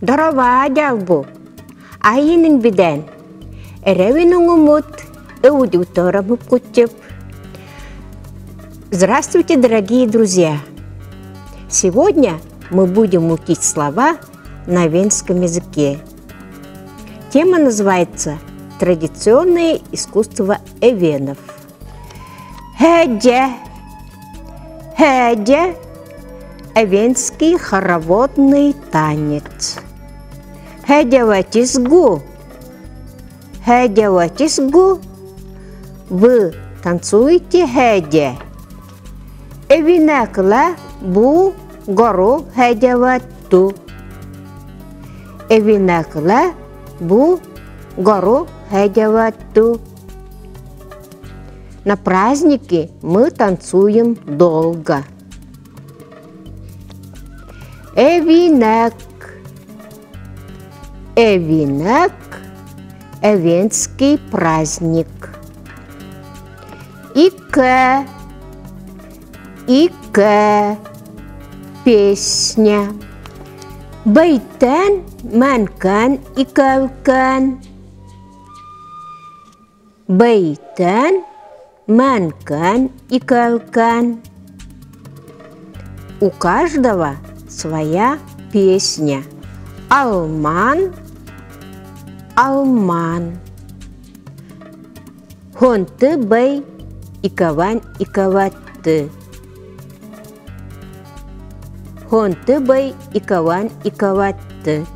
Дорова дялбу. Айының биден. Эревинің умут. Аудитором кутеп. Здравствуйте, дорогие друзья! Сегодня мы будем учить слова на венском языке. Тема называется «Традиционное искусство эвенов». Хедя. Хедя – эвенский хороводный танец. Хедя ватисгу. Хедя ватисгу. Вы танцуете хедя. Эвинекла бу гору хедяватту. Эвинекла бу гору хедяватту. На праздники мы танцуем долго. Эвинек. Эвинек – эвенский праздник. Ике. Ике. Песня. Байтан манкан икалкан. Байтан манкан икалкан. У каждого своя песня. Алман, алман. Хонты бей икаван икаватты. Хонты бей икаван икаватты.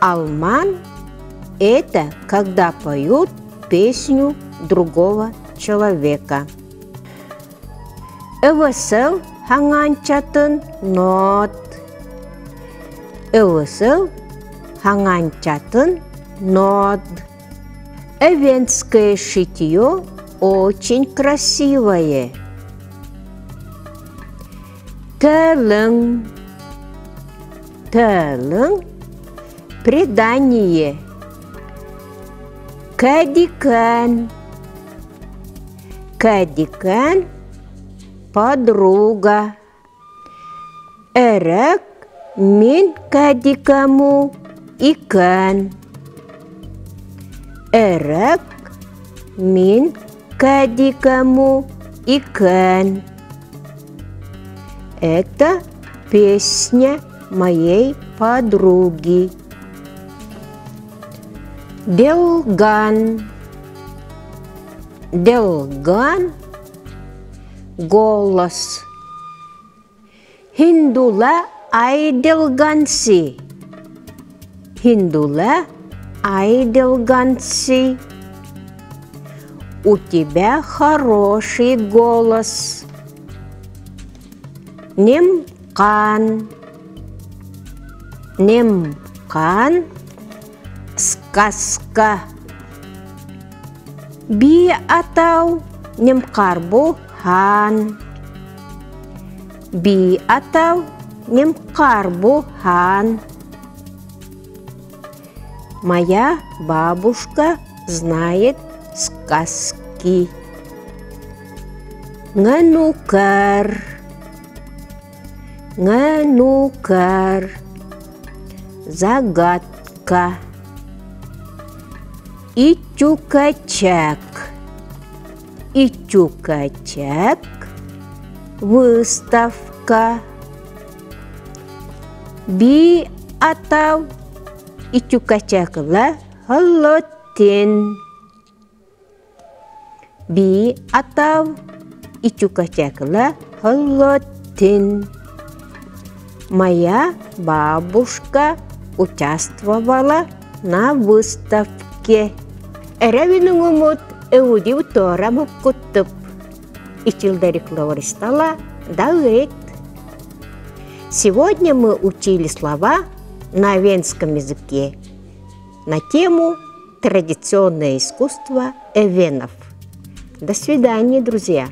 Алман – это когда поют песню другого человека. Эвесел ханганчатын нот. Эвесел ханганчатын нот. Эвенское шитье очень красивое. Тэлэн. Тэлэн – предание. Кадикан. Кадикан – подруга. Эрек мин кадикаму икан. Эрек мин кадикаму икан. Это песня моей подруги. Делган. Делган – голос. Хиндула айделганси. Хиндула айделганси. У тебя хороший голос. Немкан. Немкан – сказка. Би atau немкарбу хан. Би atau немкарбу хан. Моя бабушка знает сказки. Нганукар. Нганукар. Загадка. Ичукачак. Ичукачак. Выставка. би атау ичукачакла холотен. Би атау ичукачакла холотен. Моя бабушка участвовала на выставке. Эревинің умут эудив торамып куттып. Ичилдерик лористала да Сегодня мы учили слова на венском языке на тему «Традиционное искусство эвенов». До свидания, друзья!